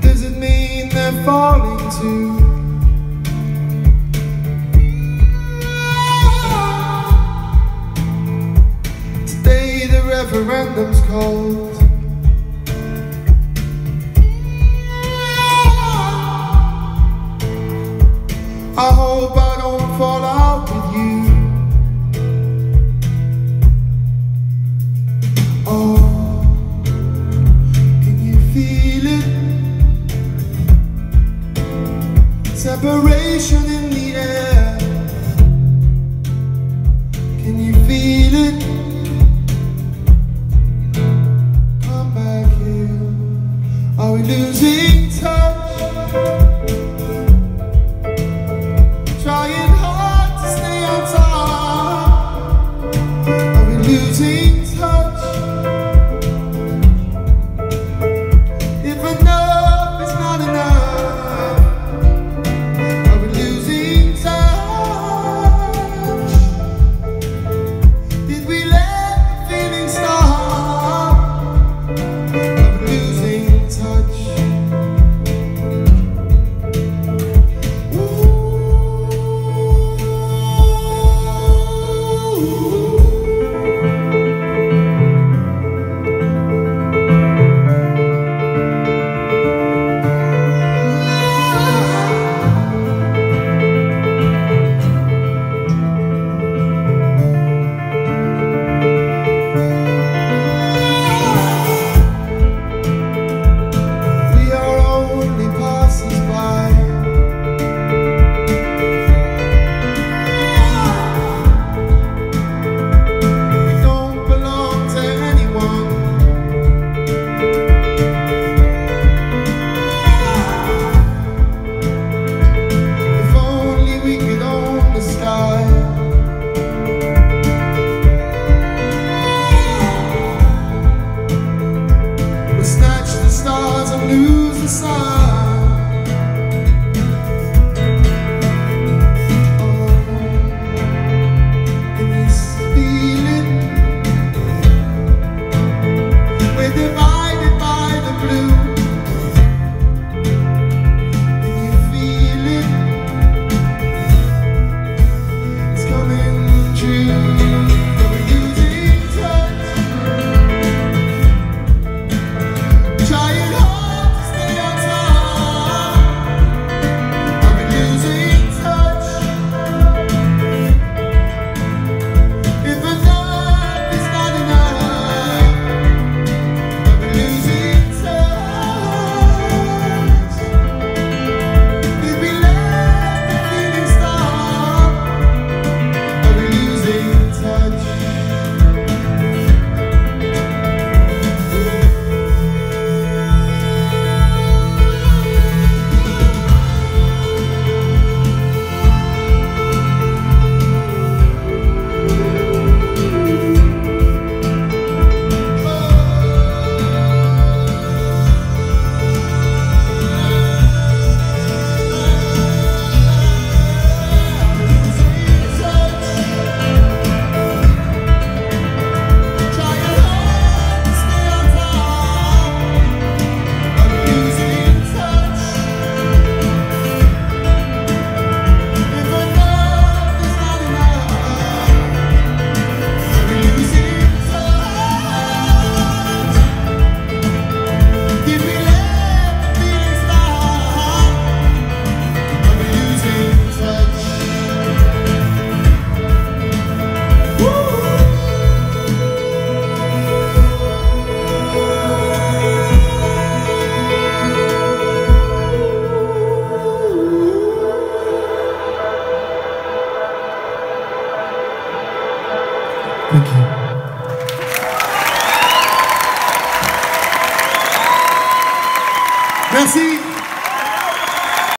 Does it mean they're falling too? Today the referendum's called. Separation in the air Can you feel it? Come back here Are we losing? stars and lose the sun. Thank you. Merci.